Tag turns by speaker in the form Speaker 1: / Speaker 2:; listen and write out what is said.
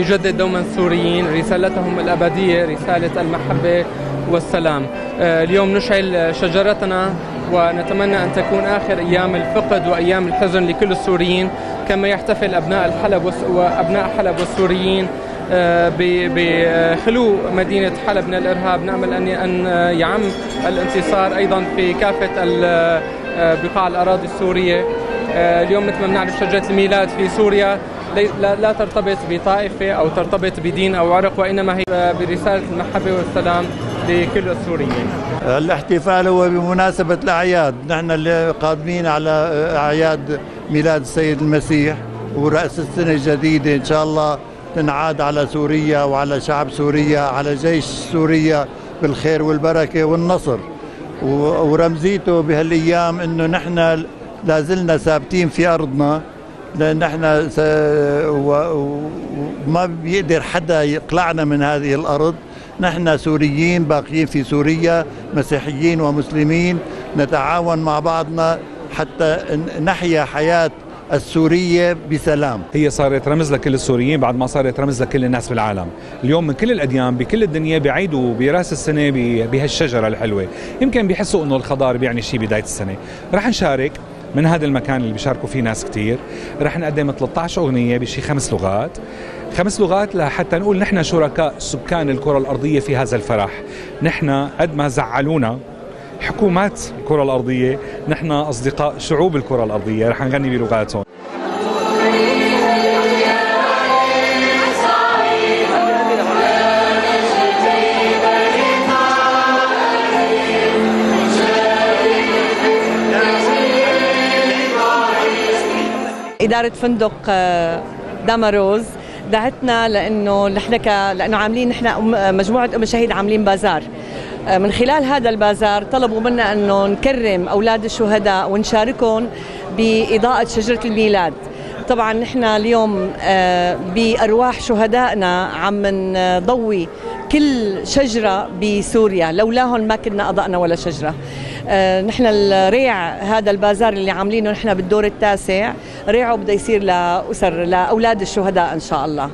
Speaker 1: نجدد دوما السوريين رسالتهم الأبدية رسالة المحبة والسلام. اليوم نشعل شجرتنا ونتمنى أن تكون آخر أيام الفقد وأيام الحزن لكل السوريين كما يحتفل أبناء الحلب وأبناء حلب والسوريين بخلو مدينة حلب من الإرهاب. نأمل أن يعم الانتصار أيضا في كافة بقاع الأراضي السورية. اليوم مثل ما بنعرف شجرة الميلاد في سوريا. لا ترتبط بطائفة أو ترتبط بدين أو عرق وإنما هي برسالة المحبة والسلام لكل السوريين.
Speaker 2: الاحتفال هو بمناسبة الأعياد. نحن اللي قادمين على أعياد ميلاد السيد المسيح ورأس السنة الجديدة إن شاء الله تنعاد على سوريا وعلى شعب سوريا على جيش سوريا بالخير والبركة والنصر. ورمزيته بهالأيام أنه نحن لازلنا ثابتين في أرضنا. لأن إحنا وما بيقدر حدا يقلعنا من هذه الأرض. نحن سوريين باقيين في سوريا مسيحيين ومسلمين نتعاون مع بعضنا حتى نحيا حياة السورية بسلام.
Speaker 3: هي صارت رمز لكل السوريين بعد ما صارت رمز لكل الناس بالعالم. اليوم من كل الأديان بكل الدنيا بيعيدوا براس السنة بهالشجرة الحلوة. يمكن بيحسوا أنه الخضار بيعني شيء بداية السنة. رح نشارك من هذا المكان اللي بيشاركوا فيه ناس كتير. رح نقدم 13 أغنية بشي خمس لغات. خمس لغات لحتى نقول نحن شركاء سكان الكرة الأرضية في هذا الفرح. نحن قد ما زعلونا حكومات الكرة الأرضية نحن أصدقاء شعوب الكرة الأرضية. رح نغني بلغاتهم.
Speaker 4: إدارة فندق داماروز. دعتنا لأنه نحن ك... لأنه عاملين نحن مجموعة أم شهيد عاملين بازار. من خلال هذا البازار طلبوا منا أنه نكرم أولاد الشهداء ونشاركهم بإضاءة شجرة الميلاد. طبعا نحن اليوم بأرواح شهدائنا عم نضوي كل شجرة بسوريا. لولاهم ما كنا أضأنا ولا شجرة. آه نحن الريع هذا البازار اللي عاملينه نحن بالدور التاسع ريعه بده يصير لأسر لأولاد الشهداء إن شاء الله.